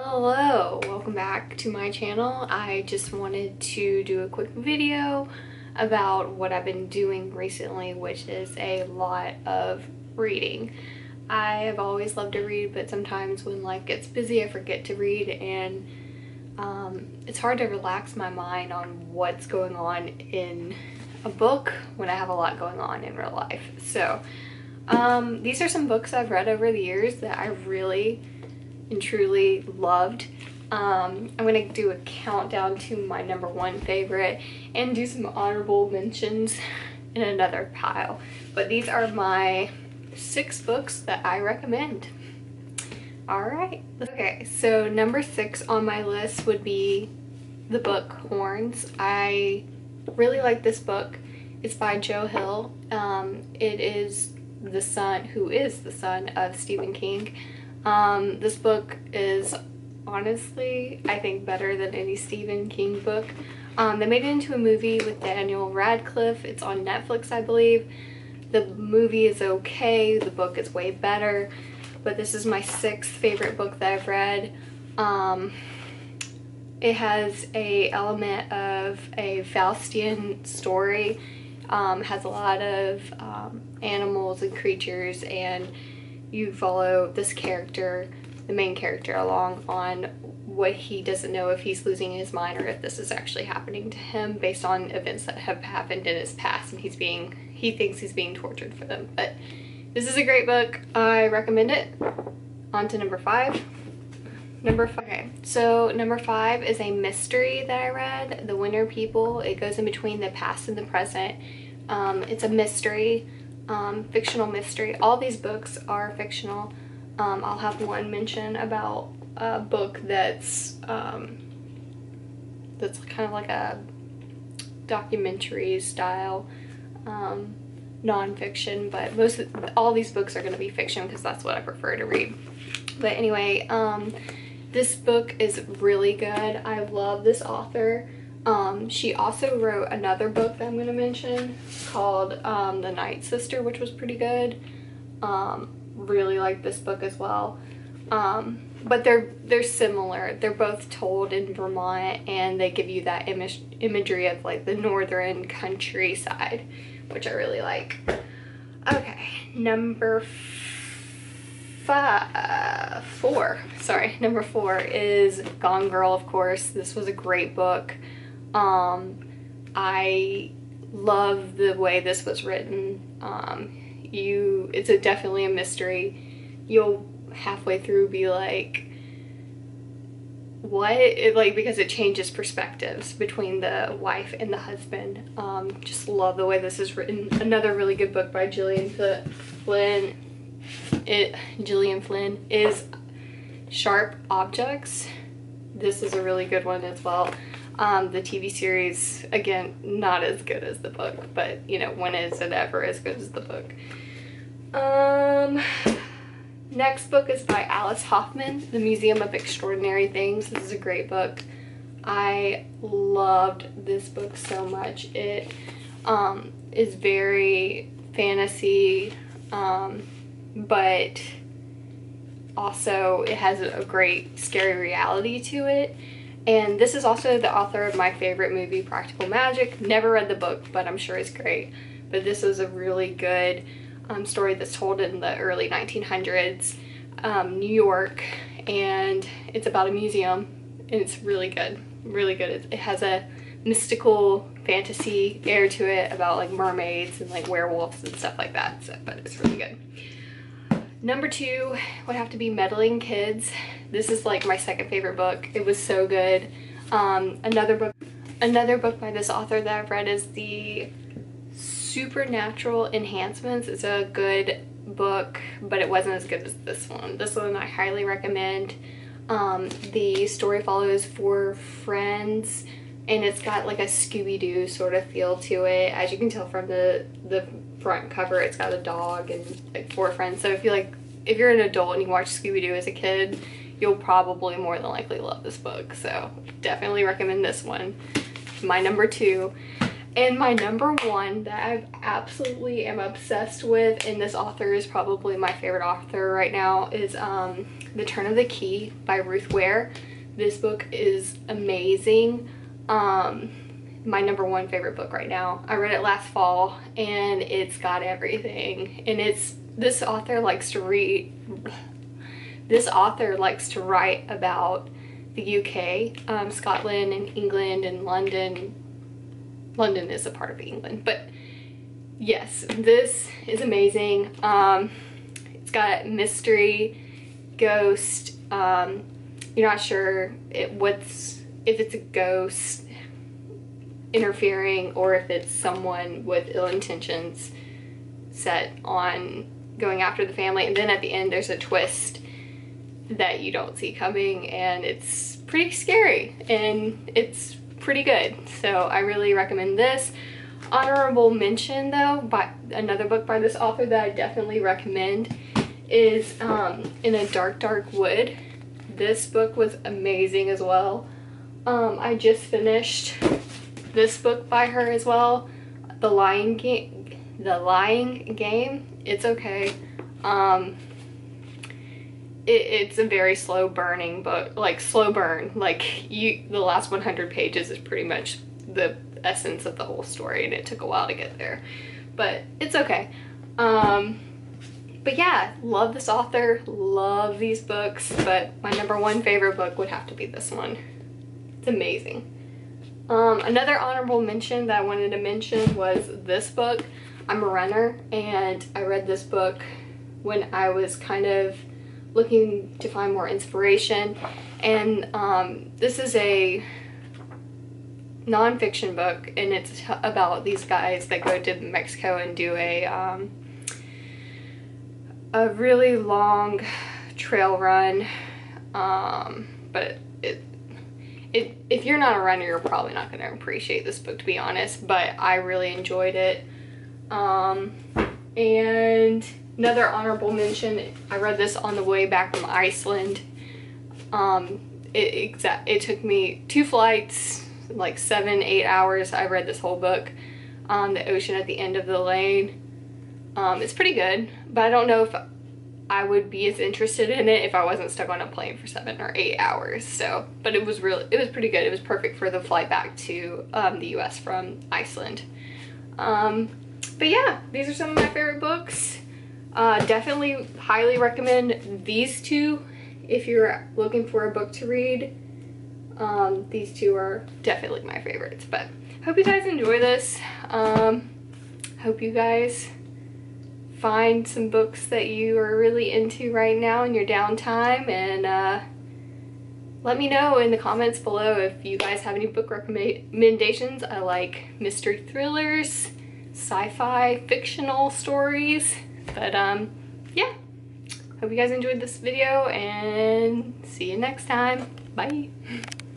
Hello, welcome back to my channel. I just wanted to do a quick video about what I've been doing recently, which is a lot of reading. I have always loved to read, but sometimes when life gets busy, I forget to read and um, it's hard to relax my mind on what's going on in a book when I have a lot going on in real life. So um, these are some books I've read over the years that I really and truly loved. Um, I'm gonna do a countdown to my number one favorite and do some honorable mentions in another pile. But these are my six books that I recommend. All right. Okay, so number six on my list would be the book Horns. I really like this book. It's by Joe Hill. Um, it is the son, who is the son of Stephen King. Um, this book is honestly, I think, better than any Stephen King book. Um, they made it into a movie with Daniel Radcliffe. It's on Netflix, I believe. The movie is okay. The book is way better. But this is my sixth favorite book that I've read. Um, it has a element of a Faustian story. Um, has a lot of um, animals and creatures and you follow this character, the main character, along on what he doesn't know if he's losing his mind or if this is actually happening to him based on events that have happened in his past and he's being he thinks he's being tortured for them. But this is a great book. I recommend it. On to number five. Number five okay. So number five is a mystery that i read the winter people. It goes in between the past and the present. Um, it's a mystery um, fictional mystery. All these books are fictional. Um, I'll have one mention about a book that's um, that's kind of like a documentary style um, nonfiction, but most of, all these books are going to be fiction because that's what I prefer to read. But anyway, um, this book is really good. I love this author. Um, she also wrote another book that I'm going to mention called um, The Night Sister, which was pretty good. Um, really like this book as well. Um, but they're they're similar. They're both told in Vermont, and they give you that image imagery of like the northern countryside, which I really like. Okay, number five, four. Sorry, number four is Gone Girl. Of course, this was a great book. Um, I love the way this was written. Um, you, it's a definitely a mystery. You'll halfway through be like, what? It, like because it changes perspectives between the wife and the husband. Um, just love the way this is written. Another really good book by Gillian Flynn. It Gillian Flynn is Sharp Objects. This is a really good one as well. Um, the TV series, again, not as good as the book, but you know, when is it ever as good as the book? Um, next book is by Alice Hoffman, The Museum of Extraordinary Things. This is a great book. I loved this book so much. It um, is very fantasy, um, but also it has a great scary reality to it. And this is also the author of my favorite movie, Practical Magic. Never read the book, but I'm sure it's great. But this was a really good um, story that's told in the early 1900s, um, New York, and it's about a museum, and it's really good, really good. It, it has a mystical fantasy air to it about like mermaids and like werewolves and stuff like that, so, but it's really good. Number two would have to be Meddling Kids. This is like my second favorite book. It was so good. Um, another book another book by this author that I've read is the Supernatural Enhancements. It's a good book, but it wasn't as good as this one. This one I highly recommend. Um, the story follows four friends and it's got like a Scooby-Doo sort of feel to it. As you can tell from the, the front cover it's got a dog and like four friends so if you like if you're an adult and you watch Scooby-Doo as a kid you'll probably more than likely love this book so definitely recommend this one my number two and my number one that I absolutely am obsessed with and this author is probably my favorite author right now is um, The Turn of the Key by Ruth Ware. This book is amazing. Um, my number one favorite book right now. I read it last fall and it's got everything. And it's this author likes to read this author likes to write about the UK, um, Scotland and England and London. London is a part of England, but yes, this is amazing. Um, it's got mystery, ghost. Um, you're not sure it, what's if it's a ghost interfering or if it's someone with ill intentions set on going after the family. And then at the end, there's a twist that you don't see coming, and it's pretty scary and it's pretty good. So I really recommend this. Honorable mention though, by another book by this author that I definitely recommend is um, In a Dark Dark Wood. This book was amazing as well. Um, I just finished this book by her as well, The Lying Game. The Lying Game. It's okay. Um, it, it's a very slow burning book, like slow burn. Like you, the last 100 pages is pretty much the essence of the whole story, and it took a while to get there, but it's okay. Um, but yeah, love this author, love these books, but my number one favorite book would have to be this one. It's amazing. Um, another honorable mention that I wanted to mention was this book. I'm a runner and I read this book when I was kind of looking to find more inspiration and um, this is a nonfiction book and it's about these guys that go to Mexico and do a um, a really long trail run um, but it it, if you're not a runner, you're probably not going to appreciate this book, to be honest, but I really enjoyed it. Um, and another honorable mention, I read this on the way back from Iceland. Um, it, it took me two flights, like seven, eight hours. I read this whole book on the ocean at the end of the lane. Um, it's pretty good, but I don't know if I would be as interested in it if I wasn't stuck on a plane for seven or eight hours. So, but it was really, it was pretty good. It was perfect for the flight back to um, the US from Iceland. Um, but yeah, these are some of my favorite books. Uh, definitely highly recommend these two if you're looking for a book to read. Um, these two are definitely my favorites, but hope you guys enjoy this. Um, hope you guys find some books that you are really into right now in your downtime and uh, let me know in the comments below if you guys have any book recommendations. I like mystery thrillers, sci-fi, fictional stories, but um, yeah. Hope you guys enjoyed this video and see you next time. Bye.